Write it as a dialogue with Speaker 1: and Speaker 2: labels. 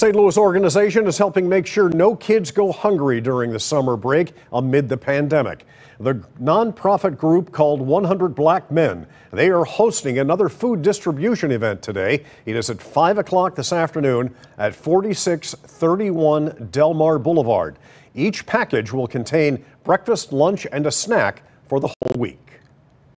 Speaker 1: St. Louis organization is helping make sure no kids go hungry during the summer break amid the pandemic. The nonprofit group called 100 Black Men. They are hosting another food distribution event today. It is at 5 o'clock this afternoon at 4631 Delmar Boulevard. Each package will contain breakfast, lunch, and a snack for the whole week.